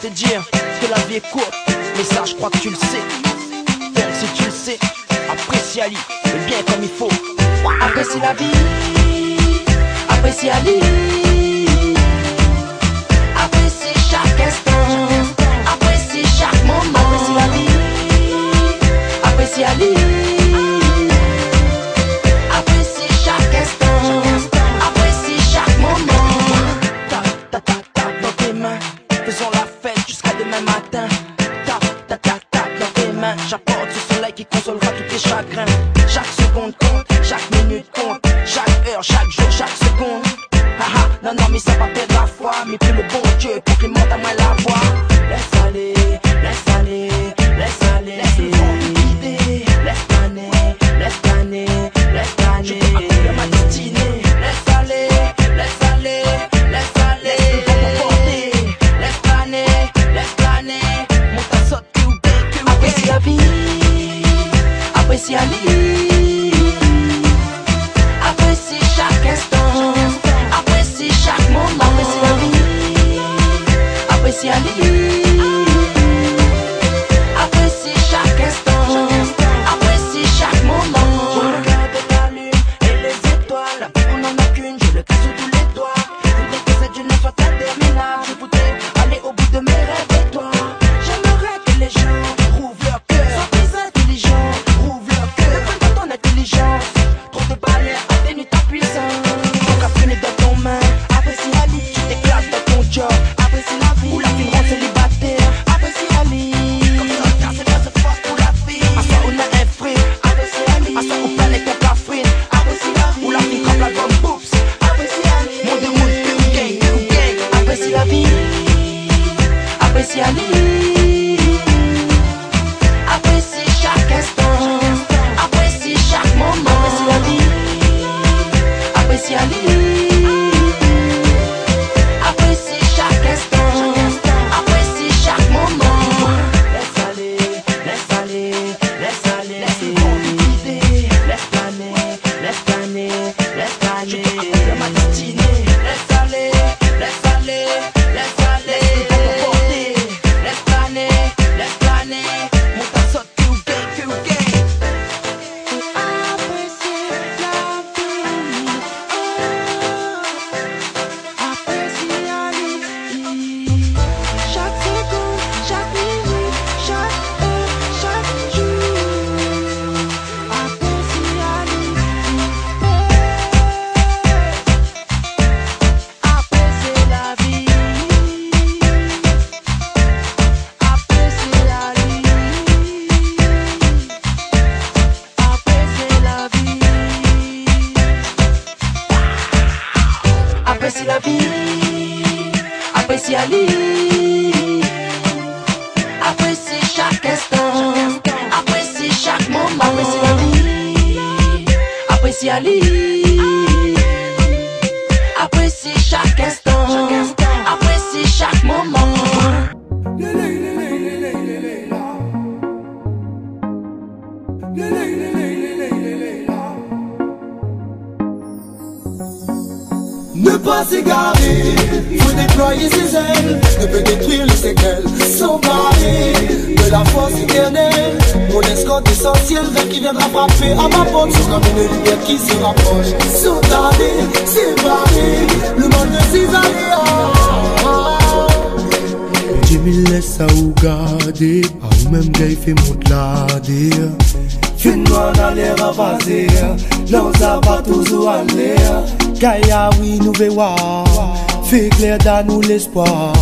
te dire que la vie est courte, mais ça je crois que tu le sais. Donc si tu le sais, apprécie Ali, le bien comme il faut. Apprécie la vie, apprécie vie. Apprécie chaque instant, demain matin. Ta ta ta ta dans tes mains, j'apporte ce soleil qui consolera tous tes chagrins. Chaque seconde compte, chaque minute compte, chaque heure, chaque jour, chaque seconde. Haha, non non mais ça va perdre la foi, mais plus le bon Dieu pour qu'il monte à moi la voix. Apprécie la vie. Apprécie vie. Apprécie chaque instant. Apprécie chaque moment. Apprécie la vie. Apprécie la Ne pas s'égarer, faut déployer ses ailes, ne peut détruire les séquelles, s'emparer de la force éternelle. Mon escorte essentiel, vers qui viendra frapper à ma porte, c'est comme une lumière qui se rapproche. Sautarder, séparer, le monde de ses aléas. Dieu me laisse à ou garder, à ou même gars fait mon glader. Fin-moi dans l'air avasé, non ça va toujours aller. Kaya oui nous vewa, fait clair dans nous l'espoir.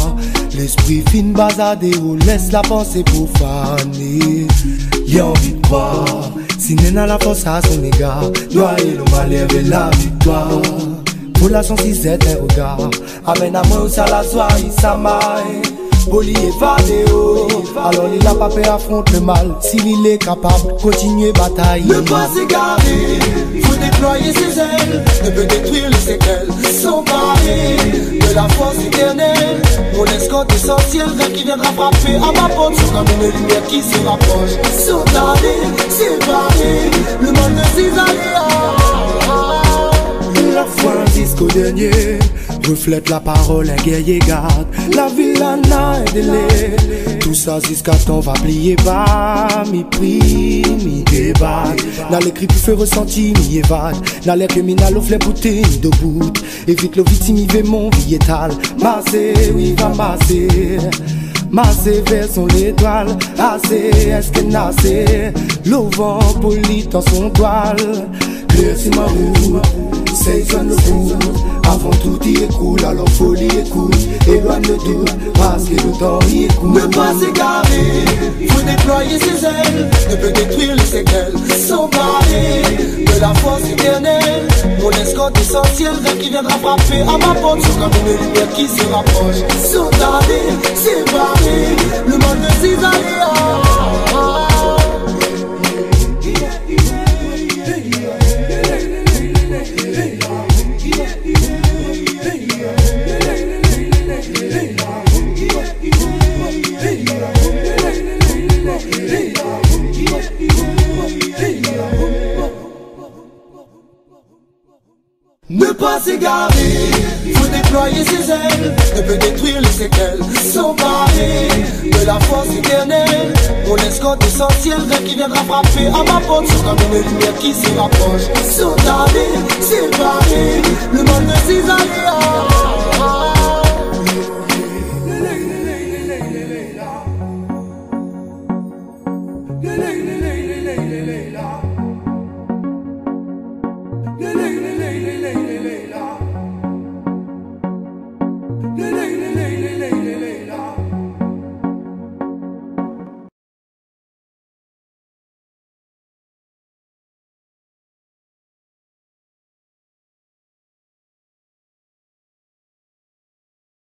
L'esprit fin bazardé ou laisse la pensée pour faner. Y'a envie de croire, si à la force à son égard, noyer le malheur et la victoire. Pour la chance, c'est un regard, amène à moi où ça la soirée, ça m'aille. Poli évadé, oh. Alors il a pas peur affronte le mal S'il il est capable, continuer bataille Ne pas s'égarer, faut déployer ses ailes, ne peut détruire les séquelles, s'emparer de la force éternelle. Mon escorte essentiel, vers qui viendra frapper à ma porte, c'est comme une lumière qui se rapproche. Sautarder, séparer, le monde de ses aléas. jusqu'au dernier. Reflète la parole, un guerrier garde. La ville n'a délai. Tout ça jusqu'à temps va plier bas. Mi prix, mi débat. N'a l'écrit plus fait ressentir, mi évade. N'a l'air criminal, au fleur bouté, mi debout. Évite le victime, mon vie étale. Massé, oui, va masser. Massé vers son étoile. Assez, est-ce que nassé? L'auvent poli dans son toile. Claire, c'est ma route. Saisonne le coup Avant tout y écoule Alors folie écoute Éloigne le doute Parce que le temps y Ne pas s'égarer Faut déployer ses ailes. Ne peut détruire les séquelles S'emparer De la force éternelle. Mon escorte essentiel Rien qui viendra frapper. À ma porte Sur comme une lumière qui se rapproche. Sautarder, séparer Le monde de ses aléas pas s'égarer, faut déployer ses ailes, ne peut détruire les séquelles, s'emparer de la force éternelle. Mon escorte essentiel, rien qui viendra frapper à ma porte, sur comme une lumière qui se rapproche. Sautarder, séparer, le monde de ses aléas.